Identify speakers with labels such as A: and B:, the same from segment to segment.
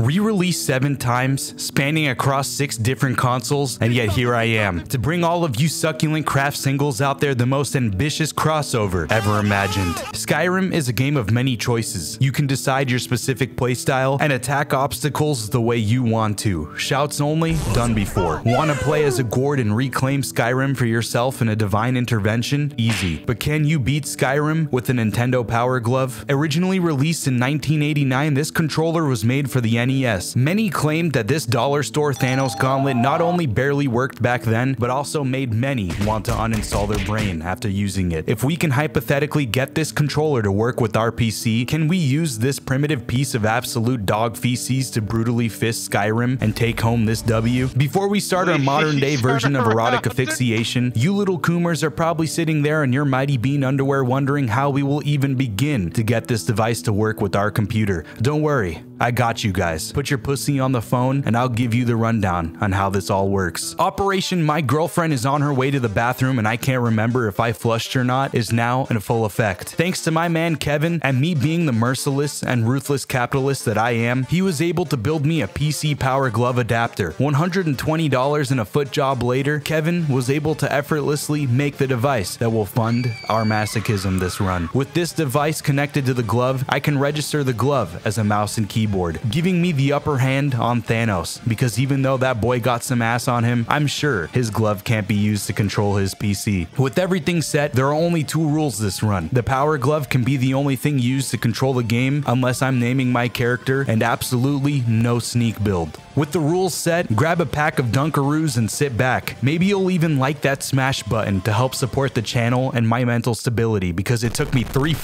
A: Re-released seven times, spanning across six different consoles, and yet here I am. To bring all of you succulent craft singles out there the most ambitious crossover ever imagined. Skyrim is a game of many choices. You can decide your specific playstyle and attack obstacles the way you want to. Shouts only, done before. Want to play as a Gord and reclaim Skyrim for yourself in a divine intervention? Easy. But can you beat Skyrim with a Nintendo Power Glove? Originally released in 1989, this controller was made for the NES. Many claimed that this dollar store Thanos gauntlet not only barely worked back then, but also made many want to uninstall their brain after using it. If we can hypothetically get this controller to work with our PC, can we use this primitive piece of absolute dog feces to brutally fist Skyrim and take home this W? Before we start our modern day version of erotic asphyxiation, you little coomers are probably sitting there in your mighty bean underwear wondering how we will even begin to get this device to work with our computer. Don't worry, I got you guys. Put your pussy on the phone and I'll give you the rundown on how this all works. Operation My Girlfriend is on her way to the bathroom and I can't remember if I flushed or not is now in full effect. Thanks to my man Kevin and me being the merciless and ruthless capitalist that I am, he was able to build me a PC Power Glove adapter. $120 and a foot job later, Kevin was able to effortlessly make the device that will fund our masochism this run. With this device connected to the glove, I can register the glove as a mouse and keyboard keyboard, giving me the upper hand on Thanos, because even though that boy got some ass on him, I'm sure his glove can't be used to control his PC. With everything set, there are only two rules this run. The power glove can be the only thing used to control the game unless I'm naming my character, and absolutely no sneak build. With the rules set, grab a pack of Dunkaroos and sit back. Maybe you'll even like that smash button to help support the channel and my mental stability because it took me three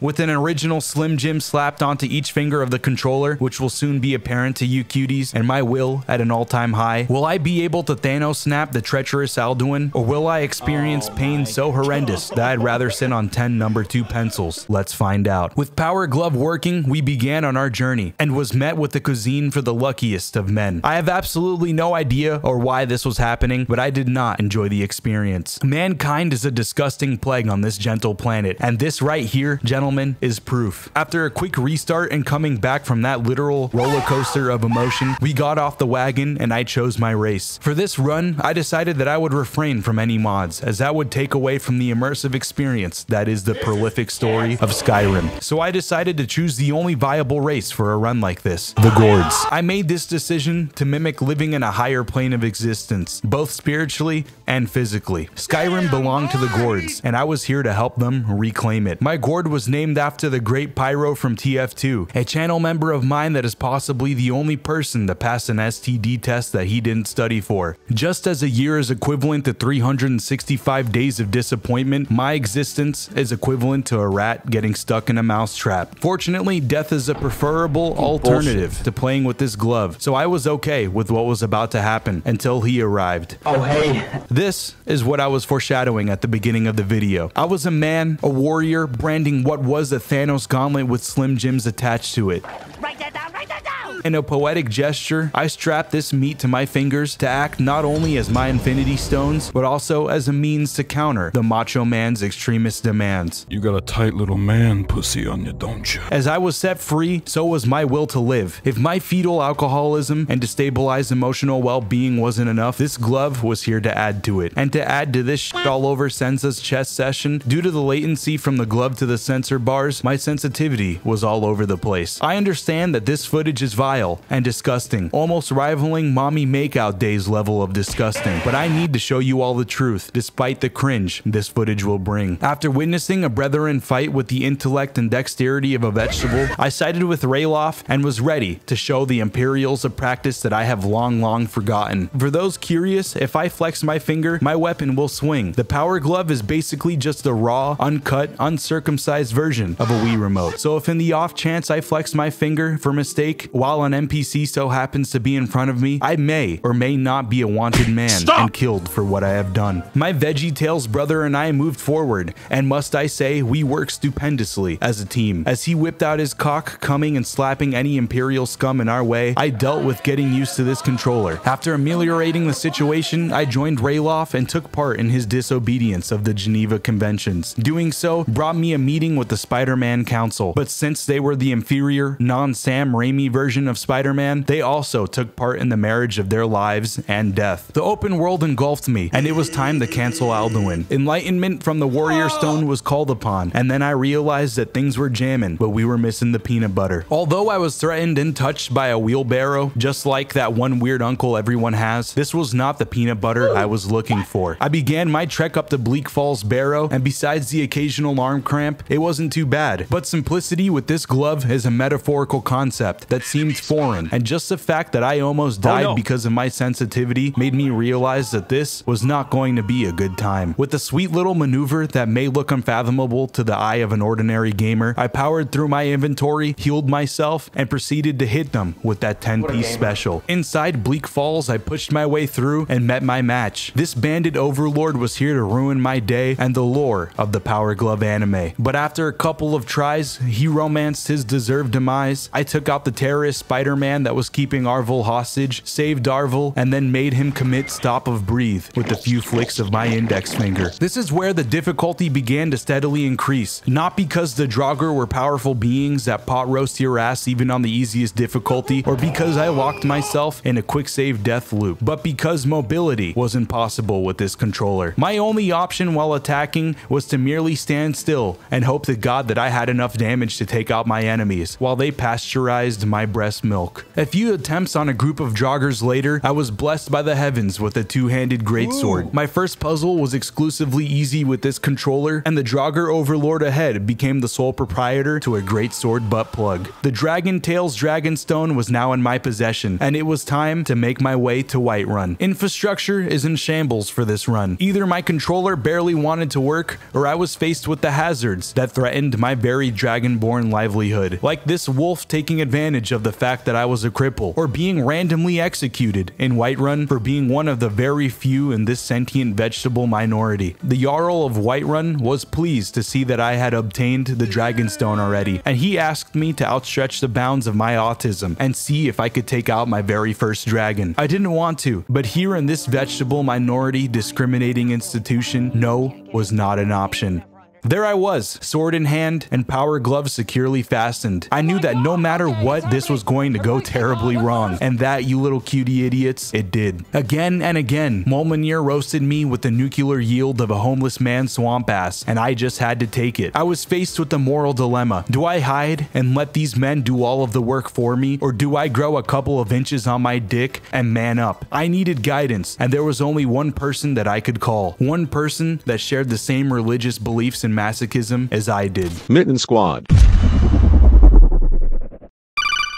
A: with an original Slim Jim slapped onto each finger of the controller, which will soon be apparent to you cuties, and my will at an all-time high. Will I be able to Thanos snap the treacherous Alduin, or will I experience oh pain so horrendous that I'd rather sit on 10 number 2 pencils? Let's find out. With Power Glove working, we began on our journey, and was met with the cuisine for the luckiest of men. I have absolutely no idea or why this was happening, but I did not enjoy the experience. Mankind is a disgusting plague on this gentle planet, and this right here, gentlemen, gentlemen, is proof. After a quick restart and coming back from that literal roller coaster of emotion, we got off the wagon and I chose my race. For this run, I decided that I would refrain from any mods, as that would take away from the immersive experience that is the prolific story of Skyrim. So I decided to choose the only viable race for a run like this, the Gords. I made this decision to mimic living in a higher plane of existence, both spiritually and physically. Skyrim belonged to the Gords, and I was here to help them reclaim it. My Gord was named named after the great Pyro from TF2, a channel member of mine that is possibly the only person to pass an STD test that he didn't study for. Just as a year is equivalent to 365 days of disappointment, my existence is equivalent to a rat getting stuck in a mousetrap. Fortunately, death is a preferable alternative Bullshit. to playing with this glove, so I was okay with what was about to happen until he arrived.
B: Oh, hey.
A: This is what I was foreshadowing at the beginning of the video. I was a man, a warrior, branding what was a Thanos gauntlet with Slim Jims attached to it. Write that down, write that down! In a poetic gesture, I strapped this meat to my fingers to act not only as my infinity stones, but also as a means to counter the macho man's extremist demands.
C: You got a tight little man pussy on you, don't you?
A: As I was set free, so was my will to live. If my fetal alcoholism and destabilized emotional well-being wasn't enough, this glove was here to add to it. And to add to this all over Senza's chess session, due to the latency from the glove to the sensor bars, my sensitivity was all over the place. I understand that this footage is vile and disgusting, almost rivaling mommy makeout days level of disgusting, but I need to show you all the truth, despite the cringe this footage will bring. After witnessing a brethren fight with the intellect and dexterity of a vegetable, I sided with Ralof and was ready to show the Imperials a practice that I have long, long forgotten. For those curious, if I flex my finger, my weapon will swing. The power glove is basically just a raw, uncut, uncircumcised version of a Wii remote. So if in the off chance I flex my finger for mistake while an NPC so happens to be in front of me, I may or may not be a wanted man Stop! and killed for what I have done. My Veggie Tales brother and I moved forward, and must I say, we worked stupendously as a team. As he whipped out his cock, coming and slapping any Imperial scum in our way, I dealt with getting used to this controller. After ameliorating the situation, I joined Ralof and took part in his disobedience of the Geneva Conventions. Doing so brought me a meeting with the Spider-Man Council, but since they were the inferior, non-Sam Raimi version version of Spider-Man, they also took part in the marriage of their lives and death. The open world engulfed me, and it was time to cancel Alduin. Enlightenment from the Warrior oh. Stone was called upon, and then I realized that things were jamming, but we were missing the peanut butter. Although I was threatened and touched by a wheelbarrow, just like that one weird uncle everyone has, this was not the peanut butter I was looking for. I began my trek up to Bleak Falls Barrow, and besides the occasional arm cramp, it wasn't too bad. But simplicity with this glove is a metaphorical concept that seemed foreign, and just the fact that I almost oh, died
C: no.
A: because of my sensitivity made me realize that this was not going to be a good time. With a sweet little maneuver that may look unfathomable to the eye of an ordinary gamer, I powered through my inventory, healed myself, and proceeded to hit them with that 10 piece special. Inside Bleak Falls, I pushed my way through and met my match. This bandit overlord was here to ruin my day and the lore of the Power Glove anime. But after a couple of tries, he romanced his deserved demise. I took out the terrorist Spider-Man that was keeping Arvel hostage, saved Arvel, and then made him commit stop of breathe with a few flicks of my index finger. This is where the difficulty began to steadily increase. Not because the Draugr were powerful beings that pot roast your ass even on the easiest difficulty, or because I locked myself in a quick save death loop, but because mobility was impossible with this controller. My only option while attacking was to merely stand still and hope to God that I had enough damage to take out my enemies, while they pasteurized my breast milk. A few attempts on a group of joggers later, I was blessed by the heavens with a two-handed greatsword. My first puzzle was exclusively easy with this controller, and the jogger overlord ahead became the sole proprietor to a greatsword butt plug. The Dragon Tails Dragonstone was now in my possession, and it was time to make my way to Whiterun. Infrastructure is in shambles for this run. Either my controller barely wanted to work, or I was faced with the hazards that threatened my very dragonborn livelihood, like this wolf taking advantage of the fact that I was a cripple, or being randomly executed in Whiterun for being one of the very few in this sentient vegetable minority. The Jarl of Whiterun was pleased to see that I had obtained the Dragonstone already, and he asked me to outstretch the bounds of my autism and see if I could take out my very first dragon. I didn't want to, but here in this vegetable minority discriminating institution, no was not an option. There I was, sword in hand and power gloves securely fastened. I knew that no matter what, this was going to go terribly wrong. And that, you little cutie idiots, it did. Again and again, Molmenir roasted me with the nuclear yield of a homeless man's swamp ass, and I just had to take it. I was faced with the moral dilemma. Do I hide and let these men do all of the work for me, or do I grow a couple of inches on my dick and man up? I needed guidance, and there was only one person that I could call. One person that shared the same religious beliefs and masochism as I did.
B: Mitten Squad.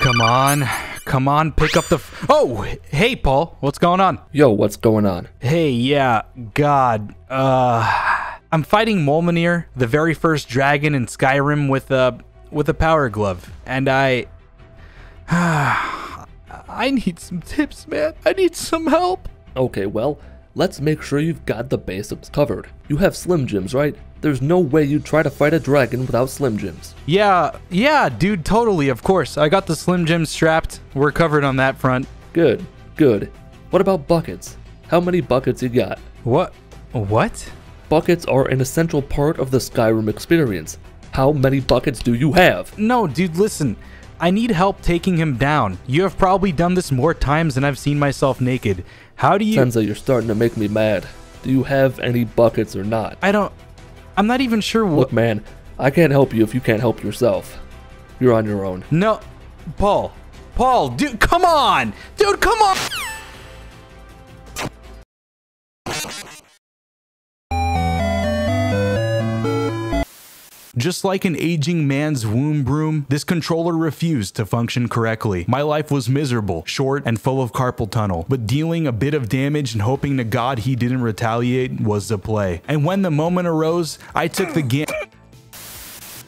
A: Come on, come on, pick up the. F- oh, hey, Paul, what's going on?
D: Yo, what's going on?
A: Hey, yeah, God, uh, I'm fighting Molmenir, the very first dragon in Skyrim, with a with a power glove, and I, I need some tips, man. I need some help.
D: Okay, well, let's make sure you've got the basics covered. You have Slim Jims, right? There's no way you'd try to fight a dragon without Slim Jims.
A: Yeah, yeah, dude, totally, of course. I got the Slim Jim strapped. We're covered on that front.
D: Good, good. What about buckets? How many buckets you got?
A: What? What?
D: Buckets are an essential part of the Skyrim experience. How many buckets do you have?
A: No, dude, listen. I need help taking him down. You have probably done this more times than I've seen myself naked. How do you.
D: Senza, you're starting to make me mad. Do you have any buckets or not?
A: I don't. I'm not even sure what.
D: Look, man, I can't help you if you can't help yourself. You're on your own.
A: No. Paul. Paul, dude, come on! Dude, come on! Just like an aging man's womb broom, this controller refused to function correctly. My life was miserable, short, and full of carpal tunnel, but dealing a bit of damage and hoping to God he didn't retaliate was the play. And when the moment arose, I took the game.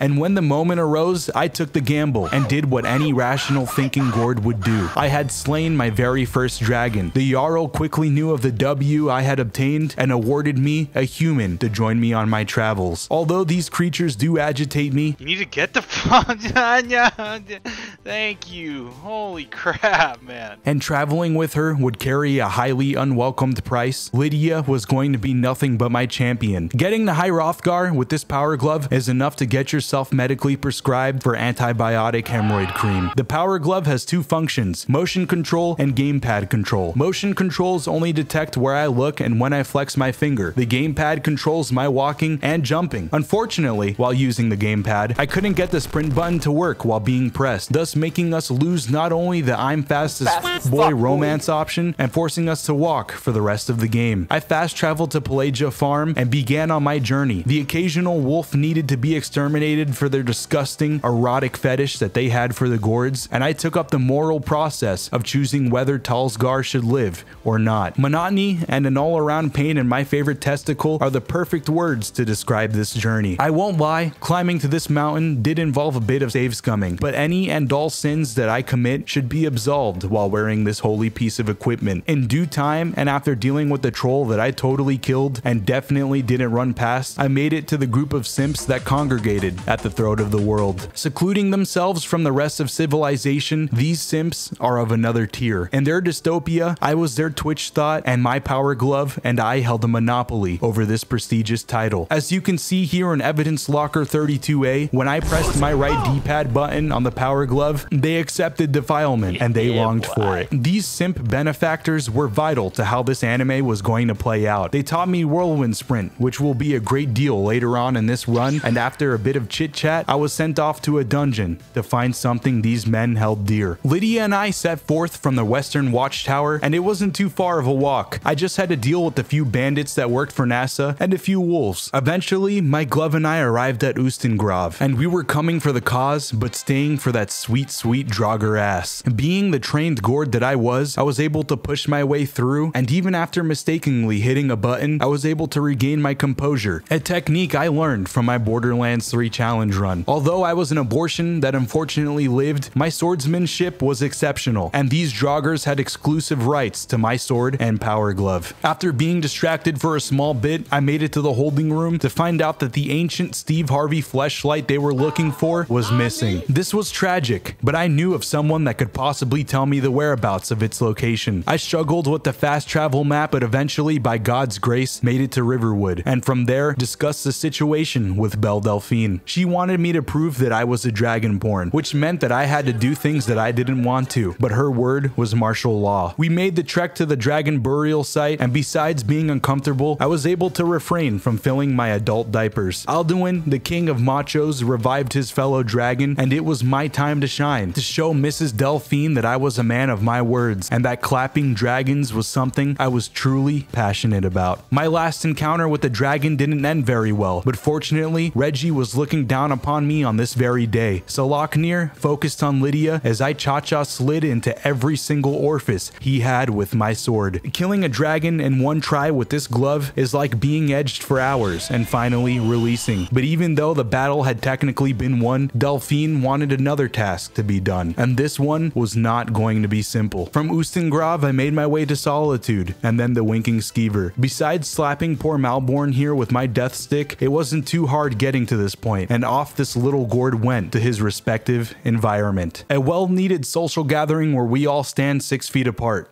A: And when the moment arose, I took the gamble and did what any rational thinking gourd would do. I had slain my very first dragon. The Jarl quickly knew of the W I had obtained and awarded me a human to join me on my travels. Although these creatures do agitate me,
E: You need to get the phone. Thank you. Holy crap, man.
A: and traveling with her would carry a highly unwelcomed price, Lydia was going to be nothing but my champion. Getting the High Hrothgar with this power glove is enough to get yourself medically prescribed for antibiotic hemorrhoid cream. The Power Glove has two functions, motion control and gamepad control. Motion controls only detect where I look and when I flex my finger. The gamepad controls my walking and jumping. Unfortunately, while using the gamepad, I couldn't get the sprint button to work while being pressed, thus making us lose not only the I'm fast as
B: Fast as
A: boy romance option and forcing us to walk for the rest of the game. I fast traveled to Pelagia Farm and began on my journey. The occasional wolf needed to be exterminated for their disgusting erotic fetish that they had for the gourds, and I took up the moral process of choosing whether Talsgar should live or not. Monotony and an all-around pain in my favorite testicle are the perfect words to describe this journey. I won't lie, climbing to this mountain did involve a bit of save scumming, but any and all sins that I commit should be absolved while wearing this holy piece of equipment. In due time, and after dealing with the troll that I totally killed and definitely didn't run past, I made it to the group of simps that congregated at the throat of the world. Secluding themselves from the rest of civilization, these simps are of another tier. In their dystopia, I was their Twitch thought and my power glove, and I held a monopoly over this prestigious title. As you can see here in Evidence Locker 32A, when I pressed my right D-pad button on the power glove, they accepted defilement and they
B: Yeah,
A: longed
B: boy.
A: for it. These simp benefactors were vital to how this anime was going to play out. They taught me Whirlwind Sprint, which will be a great deal later on in this run, and after a bit of chit chat, I was sent off to a dungeon to find something these men held dear. Lydia and I set forth from the Western Watchtower, and it wasn't too far of a walk. I just had to deal with a few bandits that worked for NASA and a few wolves. Eventually, my glove and I arrived at Ustengrav, and we were coming for the cause, but staying for that sweet, sweet Draugr ass. Being the trained gourd that I was, I was able to push my way through, and even after mistakenly hitting a button, I was able to regain my composure, a technique I learned from my Borderlands 3 challenge run. Although I was an abortion that unfortunately lived, my swordsmanship was exceptional, and these Draugrs had exclusive rights to my sword and power glove. After being distracted for a small bit, I made it to the holding room to find out that the ancient Steve Harvey fleshlight they were looking for was missing. This was tragic, but I knew of someone that could possibly tell me the whereabouts of its location. I struggled with the fast travel map, but eventually, by God's grace, made it to Riverwood, and from there, discussed the situation with Belle Delphine. She wanted me to prove that I was a dragonborn, which meant that I had to do things that I didn't want to, but her word was martial law. We made the trek to the dragon burial site, and besides being uncomfortable, I was able to refrain from filling my adult diapers. Alduin, the king of machos, revived his fellow dragon, and it was my time to shine, to show Mrs. Delphine that I was a man of my words, and that clapping dragons was something I was truly passionate about. My last encounter with the dragon didn't end very well, but fortunately, Reggie was looking down upon me on this very day. Sahloknir focused on Lydia as I cha-cha slid into every single orifice he had with my sword. Killing a dragon in one try with this glove is like being edged for hours and finally releasing. But even though the battle had technically been won, Delphine wanted another task to be done, and this one was not going to be simple. From Ustengrav, I made my way to Solitude, and then the Winking Skeever. Besides slapping poor Malborn here with my death stick, it wasn't too hard getting to this point, and off this little gourd went to his respective environment. A well-needed social gathering where we all stand six feet apart.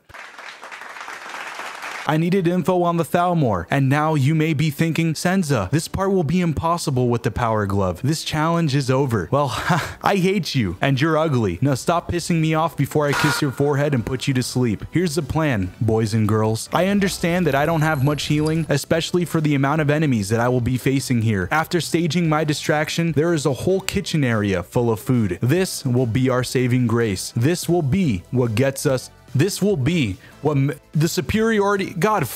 A: I needed info on the Thalmor, and now you may be thinking, Senza, this part will be impossible with the power glove. This challenge is over. Well, I hate you, and you're ugly. Now stop pissing me off before I kiss your forehead and put you to sleep. Here's the plan, boys and girls. I understand that I don't have much healing, especially for the amount of enemies that I will be facing here. After staging my distraction, there is a whole kitchen area full of food. This will be our saving grace. This will be what gets us this will be what the superiority. God,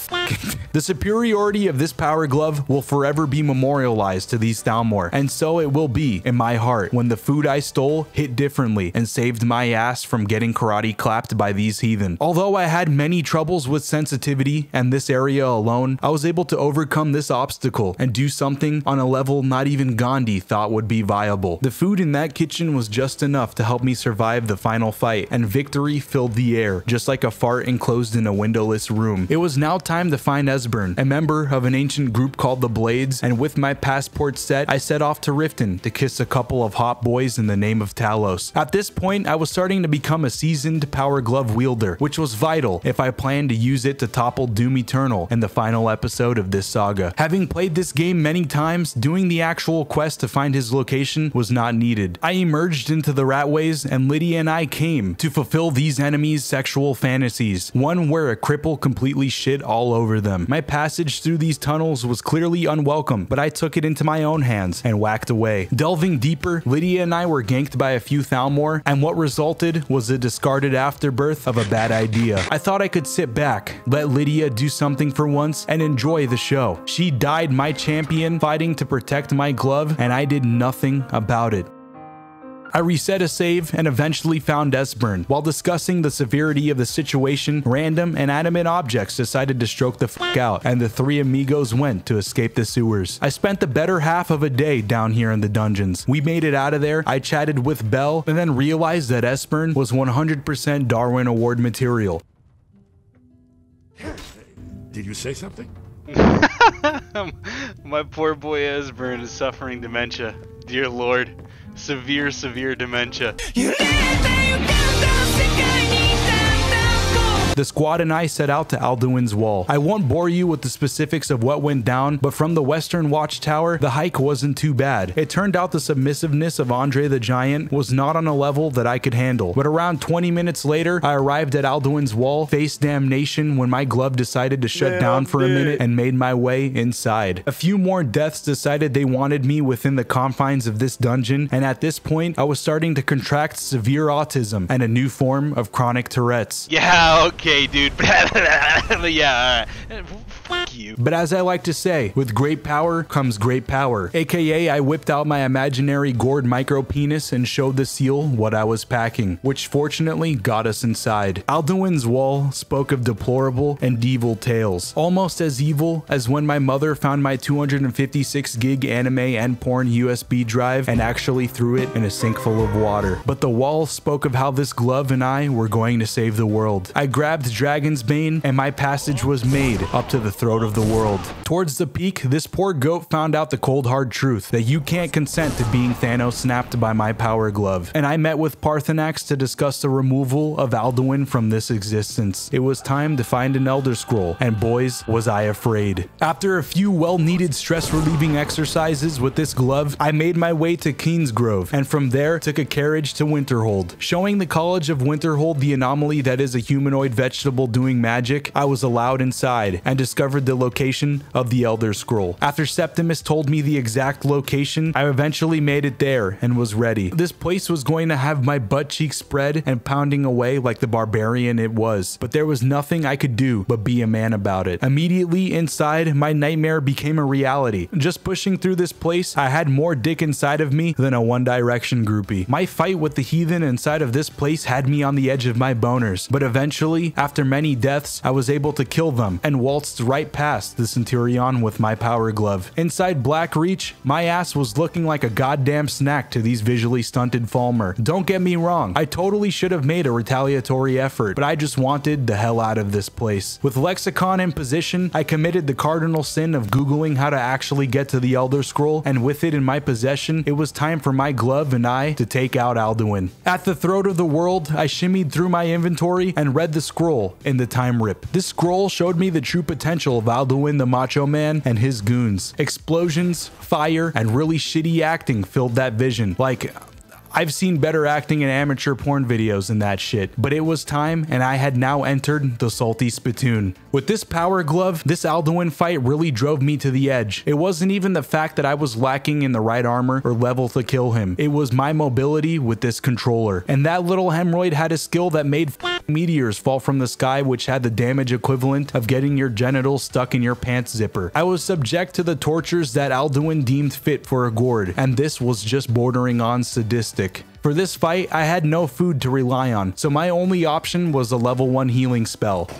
A: the superiority of this power glove will forever be memorialized to these Thalmor, and so it will be in my heart when the food I stole hit differently and saved my ass from getting karate clapped by these heathen. Although I had many troubles with sensitivity and this area alone, I was able to overcome this obstacle and do something on a level not even Gandhi thought would be viable. The food in that kitchen was just enough to help me survive the final fight, and victory filled the air just like a fart enclosed in a windowless room. It was now time to find Esbern, a member of an ancient group called the Blades, and with my passport set, I set off to Riften to kiss a couple of hot boys in the name of Talos. At this point, I was starting to become a seasoned power glove wielder, which was vital if I planned to use it to topple Doom Eternal in the final episode of this saga. Having played this game many times, doing the actual quest to find his location was not needed. I emerged into the Ratways and Lydia and I came to fulfill these enemies' sexual fantasies, where a cripple completely shit all over them. My passage through these tunnels was clearly unwelcome, but I took it into my own hands and whacked away. Delving deeper, Lydia and I were ganked by a few Thalmor, and what resulted was a discarded afterbirth of a bad idea. I thought I could sit back, let Lydia do something for once, and enjoy the show. She died my champion fighting to protect my glove, and I did nothing about it. I reset a save and eventually found Esbern. While discussing the severity of the situation, random inanimate objects decided to stroke the fuck out, and the three amigos went to escape the sewers. I spent the better half of a day down here in the dungeons. We made it out of there, I chatted with Bell, and then realized that Esbern was 100% Darwin Award material.
B: Did you say something?
E: My poor boy Esbern is suffering dementia. Dear Lord. Severe, severe dementia.
A: The squad and I set out to Alduin's Wall. I won't bore you with the specifics of what went down, but from the Western Watchtower, the hike wasn't too bad. It turned out the submissiveness of Andre the Giant was not on a level that I could handle, but around 20 minutes later, I arrived at Alduin's Wall, face damnation when my glove decided to shut down for a minute and made my way inside. A few more deaths decided they wanted me within the confines of this dungeon, and at this point, I was starting to contract severe autism and a new form of chronic Tourette's.
E: Yeah, okay okay, dude. yeah, Fuck you.
A: But as I like to say, with great power comes great power. AKA, I whipped out my imaginary gourd micro penis and showed the seal what I was packing, which fortunately got us inside. Alduin's wall spoke of deplorable and evil tales, almost as evil as when my mother found my 256 gig anime and porn USB drive and actually threw it in a sink full of water. But the wall spoke of how this glove and I were going to save the world. I grabbed Dragon's Bane and my passage was made up to the throat of the world. Towards the peak, this poor goat found out the cold hard truth that you can't consent to being Thanos snapped by my power glove. And I met with Paarthurnax to discuss the removal of Alduin from this existence. It was time to find an Elder Scroll, and boys, was I afraid. After a few well-needed stress-relieving exercises with this glove, I made my way to Kingsgrove, and from there took a carriage to Winterhold. Showing the College of Winterhold the anomaly that is a humanoid vegetable doing magic, I was allowed inside and discovered the location of the Elder Scroll. After Septimus told me the exact location, I eventually made it there and was ready. This place was going to have my butt cheeks spread and pounding away like the barbarian it was, but there was nothing I could do but be a man about it. Immediately inside, my nightmare became a reality. Just pushing through this place, I had more dick inside of me than a One Direction groupie. My fight with the heathen inside of this place had me on the edge of my boners, but eventually, after many deaths, I was able to kill them and waltzed right past the Centurion with my power glove. Inside Black Reach, my ass was looking like a goddamn snack to these visually stunted Falmer. Don't get me wrong, I totally should have made a retaliatory effort, but I just wanted the hell out of this place. With Lexicon in position, I committed the cardinal sin of googling how to actually get to the Elder Scroll, and with it in my possession, it was time for my glove and I to take out Alduin. At the throat of the world, I shimmied through my inventory and read the scroll in the time rip. This scroll showed me the true potential of Alduin the Macho Man and his goons. Explosions, fire, and really shitty acting filled that vision. Like, I've seen better acting in amateur porn videos than that shit, but it was time and I had now entered the salty spittoon. With this power glove, this Alduin fight really drove me to the edge. It wasn't even the fact that I was lacking in the right armor or level to kill him. It was my mobility with this controller. And that little hemorrhoid had a skill that made meteors fall from the sky which had the damage equivalent of getting your genitals stuck in your pants zipper. I was subject to the tortures that Alduin deemed fit for a gourd, and this was just bordering on sadistic. For this fight, I had no food to rely on, so my only option was a level 1 healing spell.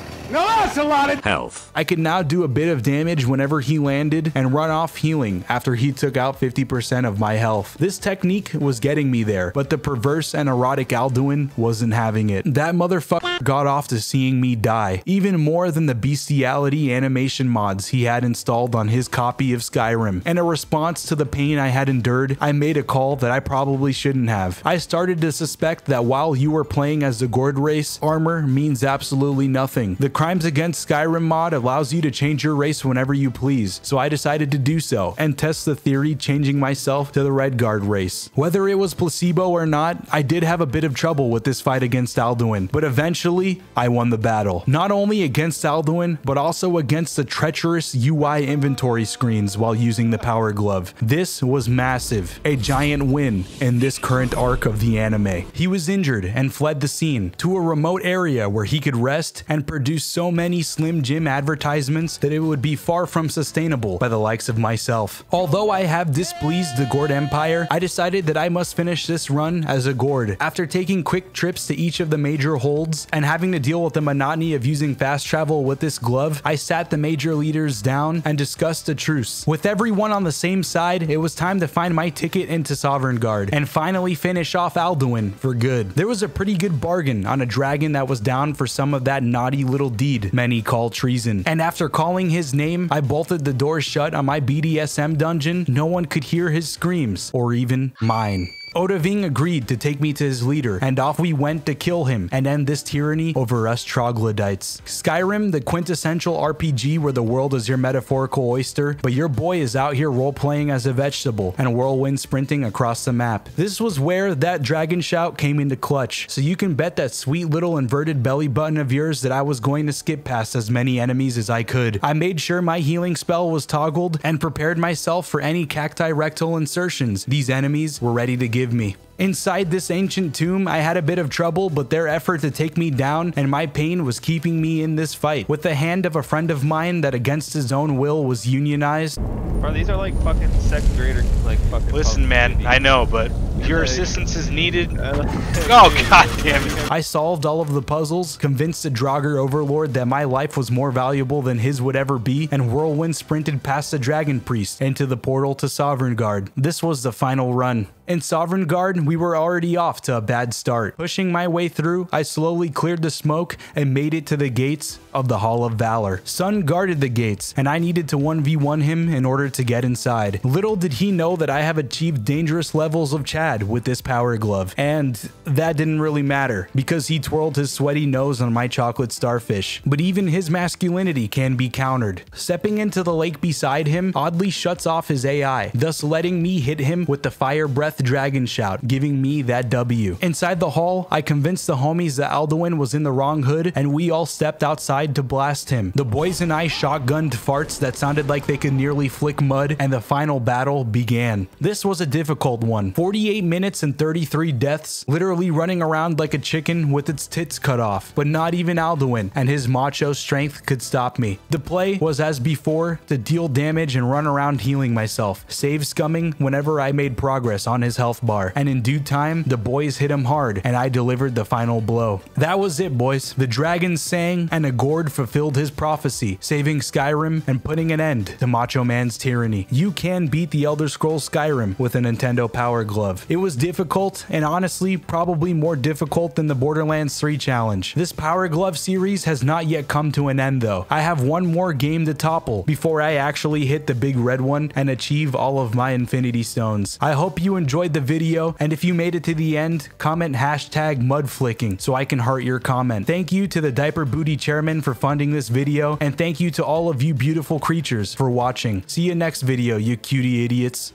B: Health.
A: I could now do a bit of damage whenever he landed and run off healing after he took out 50% of my health. This technique was getting me there, but the perverse and erotic Alduin wasn't having it. That motherfucker got off to seeing me die, even more than the bestiality animation mods he had installed on his copy of Skyrim. In a response to the pain I had endured, I made a call that I probably shouldn't have. I started to suspect that while you were playing as the Gord race, armor means absolutely nothing. The Crimes Against Skyrim mod allows you to change your race whenever you please, so I decided to do so and test the theory changing myself to the Redguard race. Whether it was placebo or not, I did have a bit of trouble with this fight against Alduin, but eventually I won the battle. Not only against Alduin, but also against the treacherous UI inventory screens while using the Power Glove. This was massive, a giant win in this current arc of the anime. He was injured and fled the scene to a remote area where he could rest and produce so many Slim Jim advertisements that it would be far from sustainable by the likes of myself. Although I have displeased the Gord Empire, I decided that I must finish this run as a Gord. After taking quick trips to each of the major holds and having to deal with the monotony of using fast travel with this glove, I sat the major leaders down and discussed a truce. With everyone on the same side, it was time to find my ticket into Sovngarde and finally finish off Alduin for good. There was a pretty good bargain on a dragon that was down for some of that naughty little deed many call treason. And after calling his name, I bolted the door shut on my BDSM dungeon. No one could hear his screams or even mine. Odahviing agreed to take me to his leader, and off we went to kill him and end this tyranny over us troglodytes. Skyrim, the quintessential RPG where the world is your metaphorical oyster, but your boy is out here role-playing as a vegetable and whirlwind sprinting across the map. This was where that dragon shout came into clutch, so you can bet that sweet little inverted belly button of yours that I was going to skip past as many enemies as I could. I made sure my healing spell was toggled and prepared myself for any cacti rectal insertions these enemies were ready to give me. Inside this ancient tomb, I had a bit of trouble, but their effort to take me down and my pain was keeping me in this fight. With the hand of a friend of mine that against his own will was unionized,
F: Bro, these are like fucking second grader, like fucking.
E: Listen, man,
F: Duty.
E: I know, but your
F: Like-
E: assistance is needed.
F: I uh,
E: Oh, god damn it.
A: I solved all of the puzzles, convinced the Draugr overlord that my life was more valuable than his would ever be, and whirlwind sprinted past the Dragon Priest into the portal to Sovngarde. This was the final run. In Sovngarde, we were already off to a bad start. Pushing my way through, I slowly cleared the smoke and made it to the gates of the Hall of Valor. Tsun guarded the gates, and I needed to 1v1 him in order to get inside. Little did he know that I have achieved dangerous levels of Chad with this power glove, and that didn't really matter because he twirled his sweaty nose on my chocolate starfish. But even his masculinity can be countered. Stepping into the lake beside him oddly shuts off his AI, thus letting me hit him with the fire breath dragon shout, giving me that W. Inside the hall, I convinced the homies that Alduin was in the wrong hood, and we all stepped outside to blast him. The boys and I shotgunned farts that sounded like they could nearly flick mud, and the final battle began. This was a difficult one. 48 minutes and 33 deaths, literally running around like a chicken with its tits cut off. But not even Alduin and his macho strength could stop me. The play was as before to deal damage and run around healing myself, save scumming whenever I made progress on his health bar. And in due time, the boys hit him hard and I delivered the final blow. That was it, boys. The dragons sang and a gourd fulfilled his prophecy, saving Skyrim and putting an end to Macho Man's tyranny. You can beat the Elder Scrolls Skyrim with a Nintendo Power Glove. It was difficult and honestly probably more difficult than the Borderlands 3 challenge. This Power Glove series has not yet come to an end though. I have one more game to topple before I actually hit the big red one and achieve all of my Infinity Stones. I hope you enjoyed the video and if you made it to the end, comment hashtag mudflicking so I can heart your comment. Thank you to the Diaper Booty Chairman for funding this video and thank you to all of you beautiful creatures for watching. See you next video, you cutie idiots.